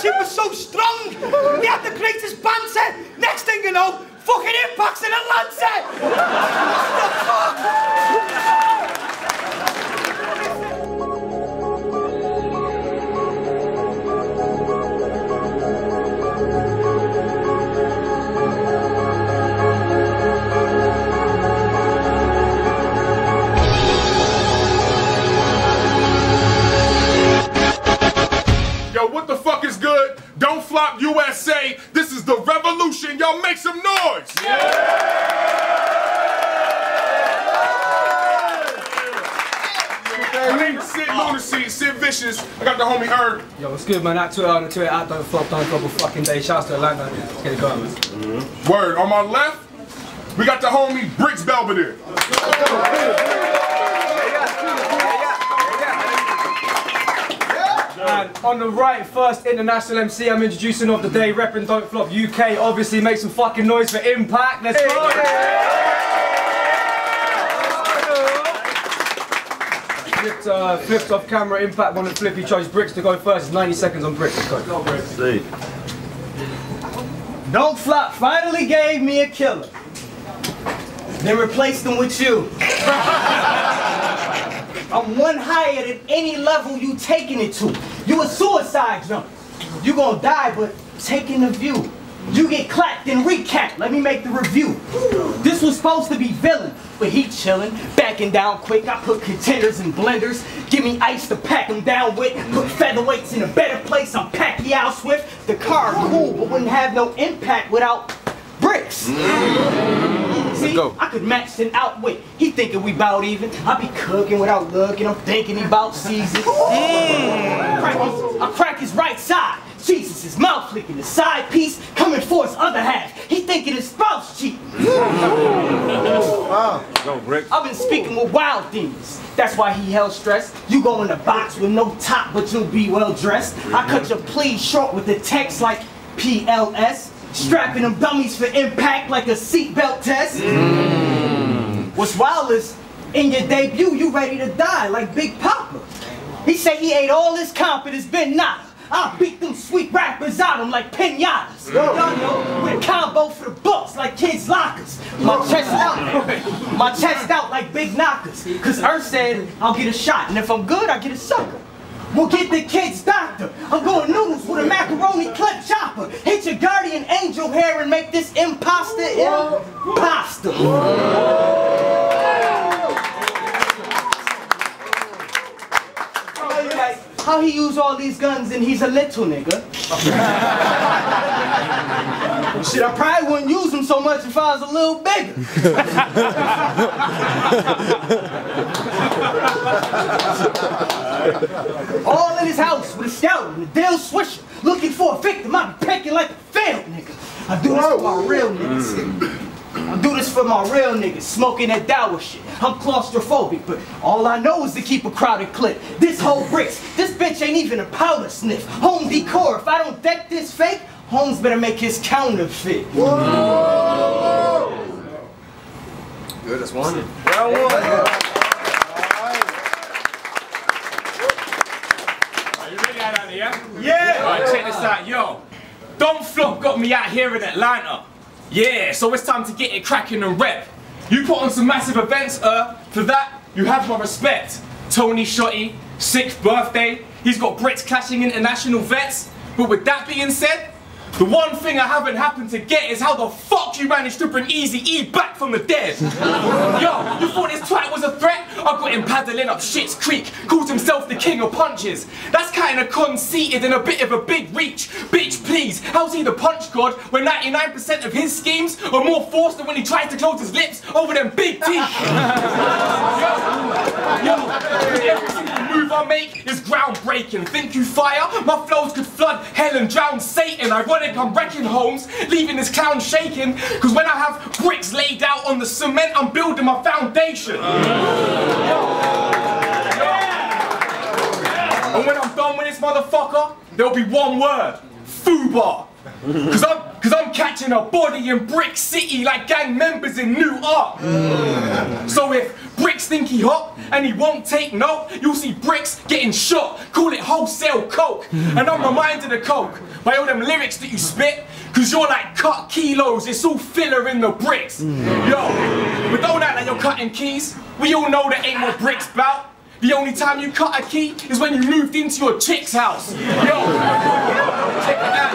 shit was so strong. We had the greatest banter. Next thing you know, fucking impacts in Atlanta. what the fuck? Don't USA. This is the revolution. Y'all make some noise. My name is Sid Lunacy, Sid Vicious. I got the homie Eurgh. Yo, what's good, man? At Twitter, on the Twitter, at Don't Flop, Don't Flop fucking day. Shouts to Atlanta. Let's get it going, man. Word. On my left, we got the homie Brixx Belvedere. And on the right, first international MC I'm introducing of the day, repping Don't Flop UK. Obviously, make some fucking noise for Impact. Let's go. Flipped, uh, flipped off camera, Impact wanted to flip. He chose Brixx to go first. It's 90 seconds on Brixx. Let's go. Don't Flop finally gave me a killer. Then replaced him with you. I'm one higher than any level you taking it to. You a suicide jump. You gonna die, but taking the view. You get clapped and recapped. Let me make the review. This was supposed to be villain, but he chillin', backing down quick. I put contenders in blenders. Give me ice to pack them down with. Put featherweights in a better place. I'm Pacquiao Swift. The car cool, but wouldn't have no impact without bricks. See, I could match and outwit. He thinking we bout even. I be cooking without looking. I'm thinking he bout season. Crack I crack his right side. Jesus, his mouth flicking. The side piece coming for his other half. He thinking his spouse cheating. I've been speaking with wild demons. That's why he held stress. You go in the box with no top, but you'll be well dressed. I cut your plea short with the text like PLS. Strapping them dummies for impact like a seatbelt test. Mm. What's wild is, in your debut, you ready to die like Big Poppa. He say he ate all his confidence, been nada. I'll beat them sweet rappers out them like pinatas. Know, with a combo for the books like kids' lockers. My chest out, my chest out like big knockers. Cause Earth said I'll get a shot, and if I'm good, I get a sucker. We'll get the kid's doctor. I'm going noodles with a macaroni clip chopper. Hit your guardian angel hair and make this imposter imposter. How he use all these guns and he's a little nigga? Shit, I probably wouldn't use them so much if I was a little bigger. All in his house with a scout and a Dale Swisher, looking for a victim. I be pecking like a failed nigga. I do this for my real niggas. I do this for my real niggas, smoking that dour shit. I'm claustrophobic, but all I know is to keep a crowded clip. This whole bricks, this bitch ain't even a powder sniff. Home decor, if I don't deck this fake, Holmes better make his counterfeit. Whoa! Good, that's one. Are you ready out there, yeah? Yeah! Alright, check this out, yo. Don't Flop got me out here in Atlanta. Yeah, so it's time to get it cracking and rep. You put on some massive events, uh, for that, you have my respect. Tony Shotty, sixth birthday, he's got Brits clashing international vets. But with that being said, the one thing I haven't happened to get is how the fuck you managed to bring Easy E back from the dead. Yo, you thought this twat was a threat? I got him paddling up Shit's Creek, calls himself the king of punches. That's kinda conceited and a bit of a big reach. Bitch, please, how's he the punch god when 99% of his schemes are more forced than when he tries to close his lips over them big teeth? Yo, single move I make is groundbreaking. Think you fire? My flows could flood hell and drown Satan. Ironic, I'm wrecking homes, leaving this clown shaking. Cause when I have bricks laid out on the cement, I'm building my foundation. And when I'm done with this motherfucker, there'll be one word. Fubar. Cause I'm, Cause I'm catching a body in Brick City like gang members in Newark. So if Bricks think he hot and he won't take note, you'll see Bricks getting shot. Call it wholesale coke. And I'm reminded of coke by all them lyrics that you spit. Cause you're like cut kilos, it's all filler in the bricks. Yo, but don't act like you're cutting keys. We all know that ain't what bricks bout. The only time you cut a key is when you moved into your chick's house. Yo, check it out,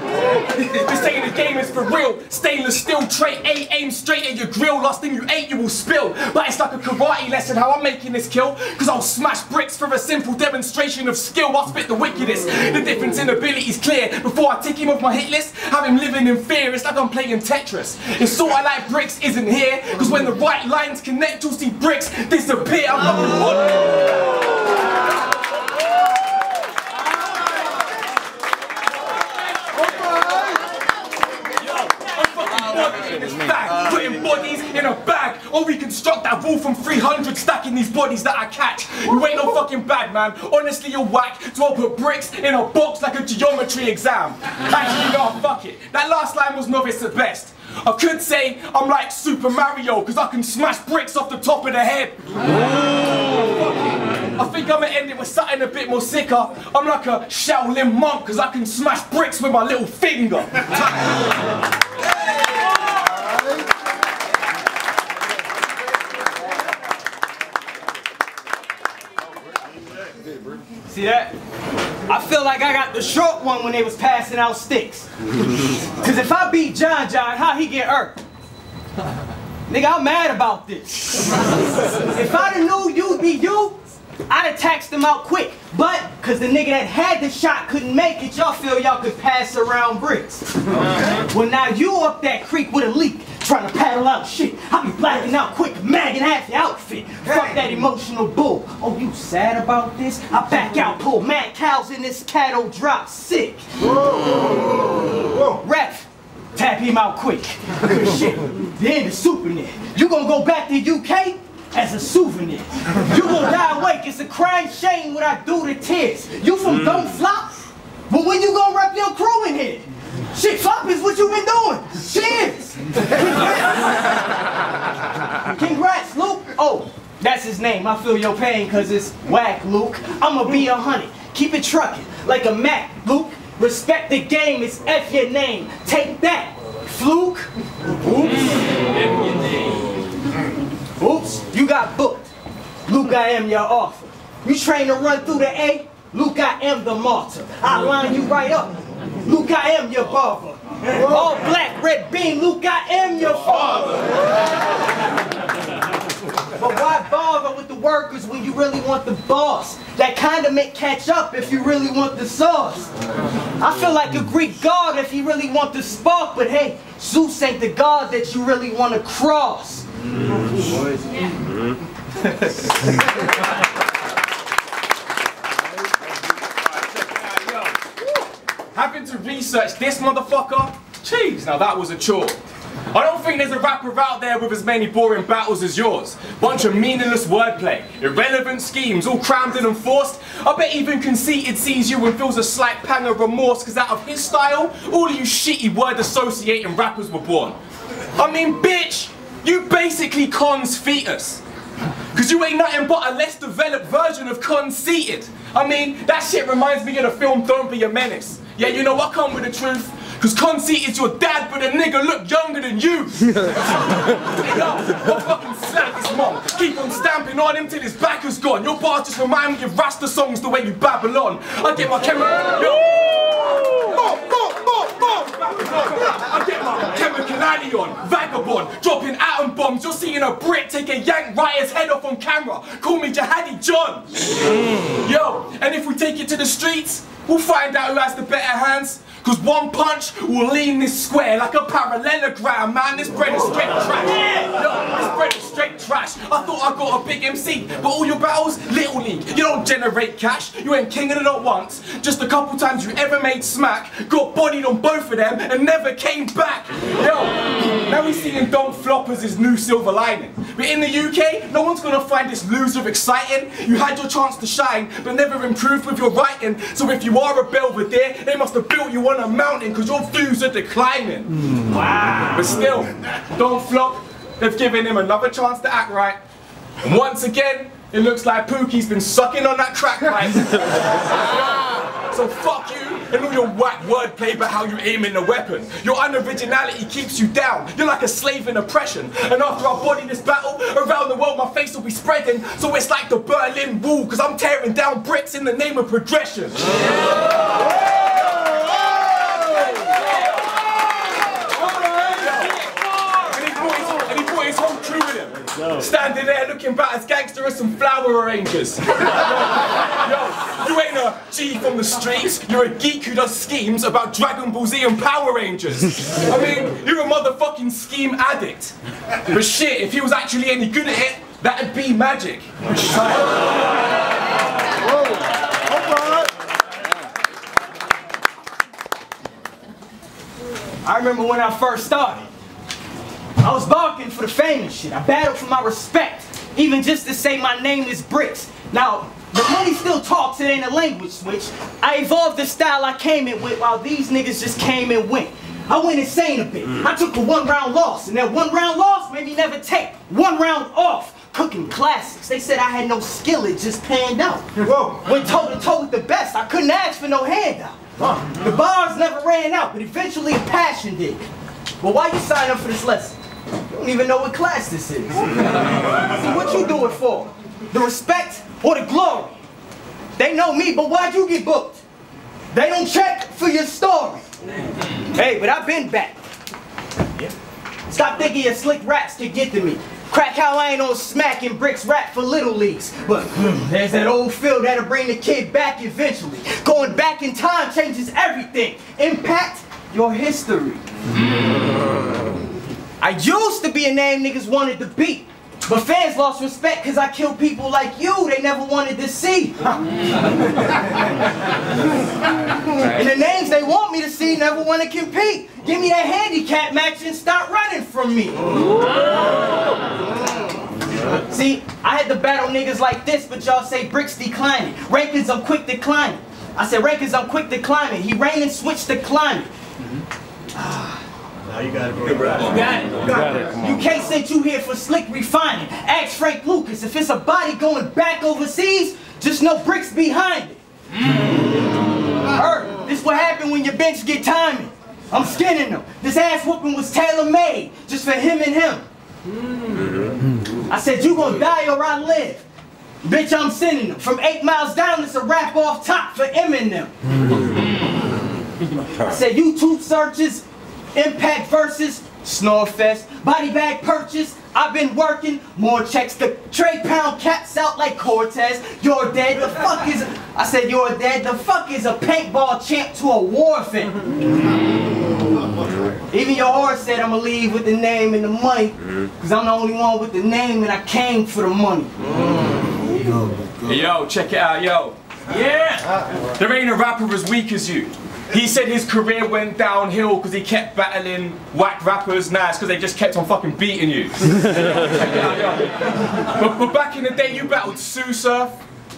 yo. This saying the game is for real. Stainless steel tray, A aim straight at your grill. Last thing you ate, you will spill. But it's like a karate lesson how I'm making this kill. Cause I'll smash bricks for a simple demonstration of skill. I'll spit the wickedest. The difference in ability's clear. Before I tick him off my hit list, have him living in fear. It's like I'm playing Tetris. It's sorta like bricks isn't here. Cause when the right lines connect, you'll see bricks disappear. I'm number one. in this bag, putting bodies in a bag, or wall from 300, stacking these bodies that I catch. You ain't no fucking bad man. Honestly, you're whack. So I'll put bricks in a box like a geometry exam. Actually, no, fuck it. That last line was novice at best. I could say I'm like Super Mario, because I can smash bricks off the top of the head. I think I'm gonna end it with something a bit more sicker. I'm like a Shaolin monk, because I can smash bricks with my little finger. See that? I feel like I got the short one when they was passing out sticks. Cause if I beat John John, how he get hurt? Nigga, I'm mad about this. if I'd have knew you'd be you, I'd have taxed him out quick. But, cause the nigga that had the shot couldn't make it, y'all feel y'all could pass around bricks. Well now you up that creek with a leak, trying to paddle out shit. I be blacking out quick, magging half your outfit. Fuck that emotional bull. Oh, you sad about this? I back out, pull mad cows in this cattle oh, drop sick. Whoa. Ref, tap him out quick. Good shit. Then the super net. You gonna go back to UK? As a souvenir. You gonna die awake. It's a crying shame what I do to tears. You from mm. Don't Flop? But when you gonna rep your crew in here? Shit, flop is what you been doing. Cheers. Congrats, Luke. Oh, that's his name. I feel your pain because it's whack, Luke. I'ma be a hundred. Keep it trucking like a Mac, Luke. Respect the game, it's F your name. Take that, fluke. Oops. Oops, you got booked. Luke, I am your offer. You train to run through the A? Luke, I am the martyr. I line you right up. Luke, I am your barber. All black, red bean. Luke, I am your father. But why bother with the workers when you really want the boss? That make catch up if you really want the sauce. I feel like a Greek god if you really want the spark, but hey, Zeus ain't the god that you really want to cross. Having to research this motherfucker? Jeez, now that was a chore. I don't think there's a rapper out there with as many boring battles as yours. Bunch of meaningless wordplay, irrelevant schemes, all crammed in and forced. I bet even Conceited sees you and feels a slight pang of remorse because out of his style, all of you shitty word associating rappers were born. I mean, bitch, you basically cons fetus. Cause you ain't nothing but a less developed version of conceited. I mean, that shit reminds me of the film Don't Be a Menace. Yeah, you know, I come with the truth. Cause conceited your dad, but a nigga look younger than you. Fucking his mom. Keep on stamping on him till his back is gone. Your bars just remind me of Rasta songs the way you babble on. I get my boom. I get my chemical alley on, vagabond, dropping atom bombs. You're seeing a Brit take a yank writer's head off on camera. Call me Jihadi John. Yo, and if we take it to the streets, we'll find out who has the better hands. Cause one punch will lean this square like a parallelogram, man. This bread is straight trash. Yo, this bread is straight trash. I thought I got a big MC, but all your battles, little league. You don't generate cash. You ain't king of it at once. Just a couple times you ever made smack, got bodied on both of them, and never came back. Yo, now he's seeing Don't Flop as his new silver lining. But in the UK, no one's gonna find this loser exciting. You had your chance to shine, but never improved with your writing. So if you are a Belvedere, they must have built you on a mountain because your views are declining. Wow. But still, don't flop. They've given him another chance to act right. And once again, it looks like Pookie's been sucking on that crack pipe. so fuck you and all your whack wordplay about how you aim in the weapon. Your unoriginality keeps you down. You're like a slave in oppression. And after I body this battle, around the world my face will be spreading. So it's like the Berlin Wall, cause I'm tearing down bricks in the name of progression. And he brought his, and he brought his whole crew with Standing there looking about as gangster as some flower arrangers. Yo, you ain't a G from the streets, you're a geek who does schemes about Dragon Ball Z and Power Rangers. I mean, you're a motherfucking scheme addict. But shit, if he was actually any good at it, that'd be magic. I remember when I first started. I was barking for the fame and shit. I battled for my respect. Even just to say my name is Bricks. Now, the money still talks, it ain't a language switch. I evolved the style I came in with while these niggas just came and went. I went insane a bit. Mm. I took a one round loss, and that one round loss made me never take one round off. Cooking classics. They said I had no skill, it just panned out. Whoa. Went toe to toe with the best, I couldn't ask for no handout. The bars never ran out, but eventually a passion did. Well, why you sign up for this lesson? You don't even know what class this is. See, what you do it for? The respect or the glory? They know me, but why'd you get booked? They don't check for your story. Hey, but I've been back. Stop thinking your slick raps can get to me. Crack how I ain't on smacking bricks rap for little leagues. But hmm, there's that old feel that'll bring the kid back eventually. Going back in time changes everything. Impact your history. I used to be a name niggas wanted to beat. But fans lost respect because I killed people like you they never wanted to see. and the names they want me to see never want to compete. Give me that handicap match and start running from me. See, I had to battle niggas like this, but y'all say bricks declining. Rankings, I'm quick declining. I said rankings, I'm quick declining. He ran and switched to climbing. Mm-hmm. Ah. Now you got it, bro. You got it. You got it. You can't send you here for slick refining. Ask Frank Lucas if it's a body going back overseas, just no bricks behind it. Mm. Heard. This what happen when your bench get timing. I'm skinning them. This ass whooping was tailor made just for him and him. Mm-hmm. I said you gonna die or I live. Bitch, I'm sending them. From eight miles down, it's a rap off top for Eminem. Mm-hmm. I said YouTube searches, Impact versus Snorefest, body bag purchase. I've been working more checks to trade pound caps out like Cortez. You're dead. The fuck is? I said you're dead. The fuck is a paintball champ to a war fan? Even your horse said I'ma leave with the name and the money, mm-hmm. cause I'm the only one with the name and I came for the money. Yo, check it out, yo. Yeah! There ain't a rapper as weak as you. He said his career went downhill because he kept battling whack rappers. Nah, it's because they just kept on fucking beating you. Check it out, yo. But, but back in the day, you battled Sue Surf,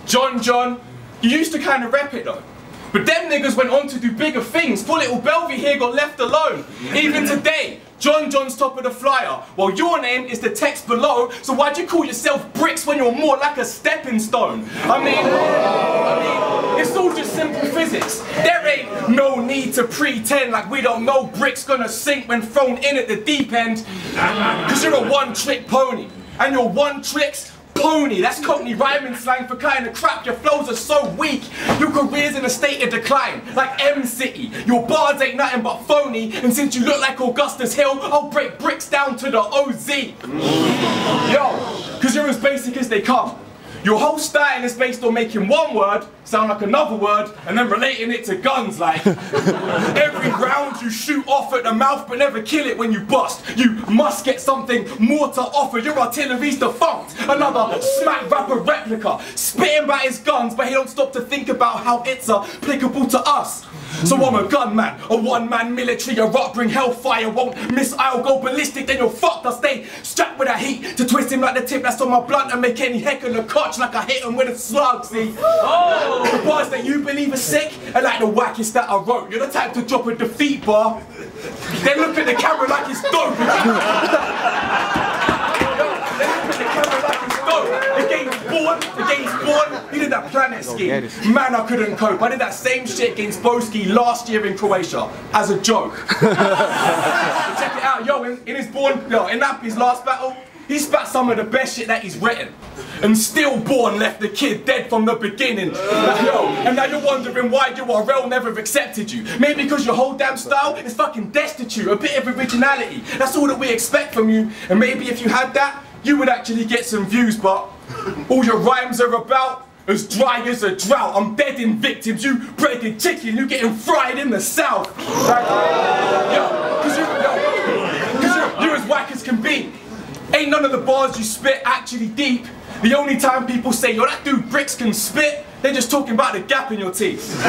John John. You used to kind of rep it though. But them niggas went on to do bigger things. Poor little Belvy here got left alone. Even today, John John's top of the flyer, while your name is the text below. So why'd you call yourself Bricks when you're more like a stepping stone? I mean, I mean, it's all just simple physics. There ain't no need to pretend like we don't know Bricks gonna sink when thrown in at the deep end. Cause you're a one-trick pony, and your one tricks pony. That's Cockney rhyming slang for kind of crap. Your flows are so weak. Your career's in a state of decline, like M City. Your bars ain't nothing but phony. And since you look like Augustus Hill, I'll break bricks down to the OZ. Yo, cause you're as basic as they come. Your whole style is based on making one word sound like another word and then relating it to guns like every round you shoot off at the mouth but never kill it when you bust. You must get something more to offer. Your artillery's defunct. Another smack rapper replica. Spitting about his guns but he don't stop to think about how it's applicable to us. So I'm a gunman, a one-man military, a rock bring hellfire, won't miss, I'll go ballistic, then you're fucked, I'll stay strapped with a heat to twist him like the tip that's on my blunt and make any heck of a clutch like I hit him with a slug, see? Oh! The bars that you believe are sick are like the wackest that I wrote. You're the type to drop a defeat bar, then look at the camera like it's dope. Then look at the camera like it's dope. The game's born, the game's born. He did that planet ski. Man, I couldn't cope. I did that same shit against Boski last year in Croatia as a joke. Check it out, yo, in, in his born, yo, in that his last battle, he spat some of the best shit that he's written. And stillborn left the kid dead from the beginning. Like, yo, and now you're wondering why URL never accepted you. Maybe because your whole damn style is fucking destitute, a bit of originality. That's all that we expect from you. And maybe if you had that, you would actually get some views, but all your rhymes are about as dry as a drought. I'm bedding victims, you breaded chicken, you getting fried in the south. Yo, cause you, yo, cause you're, you're as whack as can be. Ain't none of the bars you spit actually deep. The only time people say, yo, that dude bricks can spit, they're just talking about the gap in your teeth.